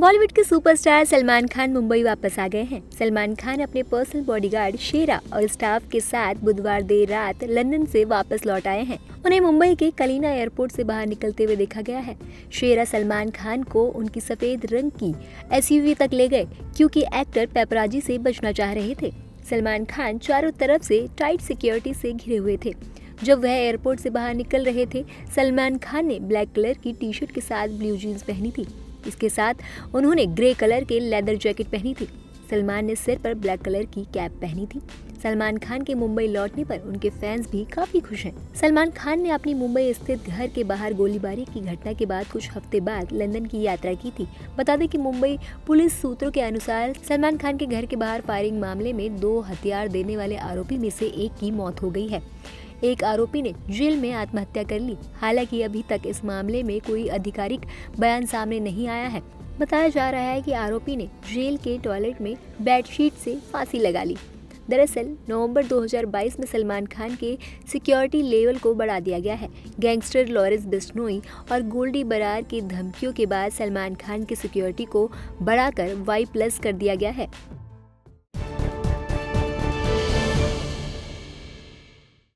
बॉलीवुड के सुपरस्टार सलमान खान मुंबई वापस आ गए हैं। सलमान खान अपने पर्सनल बॉडीगार्ड शेरा और स्टाफ के साथ बुधवार देर रात लंदन से वापस लौट आए हैं। उन्हें मुंबई के कलीना एयरपोर्ट से बाहर निकलते हुए देखा गया है। शेरा सलमान खान को उनकी सफ़ेद रंग की एसयूवी तक ले गए, क्योंकि एक्टर पेपराजी से बचना चाह रहे थे। सलमान खान चारों तरफ़ से टाइट सिक्योरिटी से घिरे हुए थे। जब वह एयरपोर्ट से बाहर निकल रहे थे, सलमान खान ने ब्लैक कलर की टी शर्ट के साथ ब्लू जीन्स पहनी थी। इसके साथ उन्होंने ग्रे कलर के लेदर जैकेट पहनी थी। सलमान ने सिर पर ब्लैक कलर की कैप पहनी थी। सलमान खान के मुंबई लौटने पर उनके फैंस भी काफ़ी खुश हैं। सलमान खान ने अपनी मुंबई स्थित घर के बाहर गोलीबारी की घटना के बाद कुछ हफ़्ते बाद लंदन की यात्रा की थी। बता दें कि मुंबई पुलिस सूत्रों के अनुसार सलमान खान के घर के बाहर फायरिंग मामले में दो हथियार देने वाले आरोपी में से एक की मौत हो गई है। एक आरोपी ने जेल में आत्महत्या कर ली। हालाँकि अभी तक इस मामले में कोई आधिकारिक बयान सामने नहीं आया है। बताया जा रहा है कि आरोपी ने जेल के टॉयलेट में बेडशीट से फांसी लगा ली। दरअसल, नवंबर 2022 में सलमान खान के सिक्योरिटी लेवल को बढ़ा दिया गया है। गैंगस्टर लॉरेंस बिस्नोई और गोल्डी बरार की धमकियों के बाद सलमान खान की सिक्योरिटी को बढ़ाकर वाई प्लस कर दिया गया है।